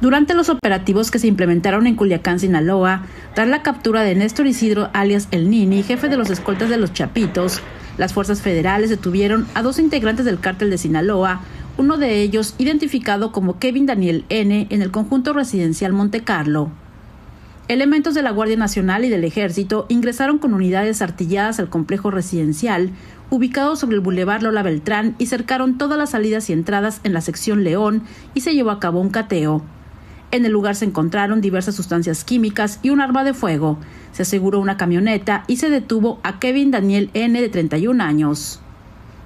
Durante los operativos que se implementaron en Culiacán, Sinaloa, tras la captura de Néstor Isidro alias El Nini, jefe de los escoltas de los Chapitos, las fuerzas federales detuvieron a dos integrantes del cártel de Sinaloa, uno de ellos identificado como Kevin Daniel N. en el conjunto residencial Monte Carlo. Elementos de la Guardia Nacional y del Ejército ingresaron con unidades artilladas al complejo residencial, ubicado sobre el Boulevard Lola Beltrán, y cercaron todas las salidas y entradas en la sección León y se llevó a cabo un cateo. En el lugar se encontraron diversas sustancias químicas y un arma de fuego. Se aseguró una camioneta y se detuvo a Kevin Daniel N. de 31 años.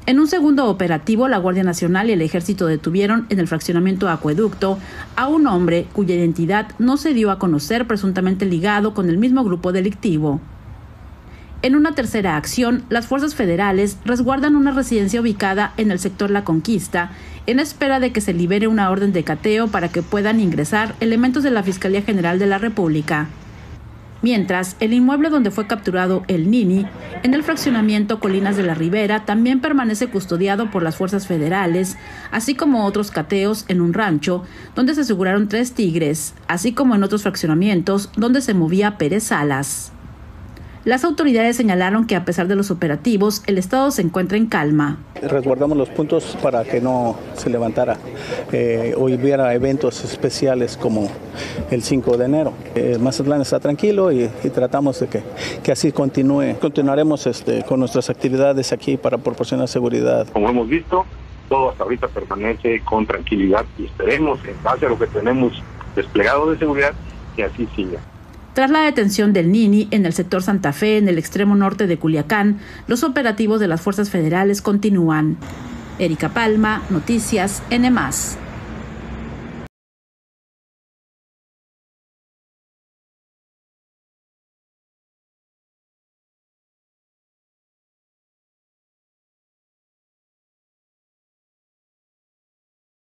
En un segundo operativo, la Guardia Nacional y el Ejército detuvieron en el fraccionamiento Acueducto a un hombre cuya identidad no se dio a conocer presuntamente ligado con el mismo grupo delictivo. En una tercera acción, las fuerzas federales resguardan una residencia ubicada en el sector La Conquista, en espera de que se libere una orden de cateo para que puedan ingresar elementos de la Fiscalía General de la República. Mientras, el inmueble donde fue capturado el Nini, en el fraccionamiento Colinas de la Ribera, también permanece custodiado por las fuerzas federales, así como otros cateos en un rancho, donde se aseguraron tres tigres, así como en otros fraccionamientos, donde se movía Pérez Salas. Las autoridades señalaron que a pesar de los operativos, el Estado se encuentra en calma. Resguardamos los puntos para que no se levantara eh, o hubiera eventos especiales como el 5 de enero. Eh, Mazatlán está tranquilo y, tratamos de que, que, así continúe. Continuaremos este, con nuestras actividades aquí para proporcionar seguridad. Como hemos visto, todo hasta ahorita permanece con tranquilidad y esperemos, en base a lo que tenemos desplegado de seguridad, que así siga. Tras la detención del Nini en el sector Santa Fe, en el extremo norte de Culiacán, los operativos de las fuerzas federales continúan. Erika Palma, Noticias, N.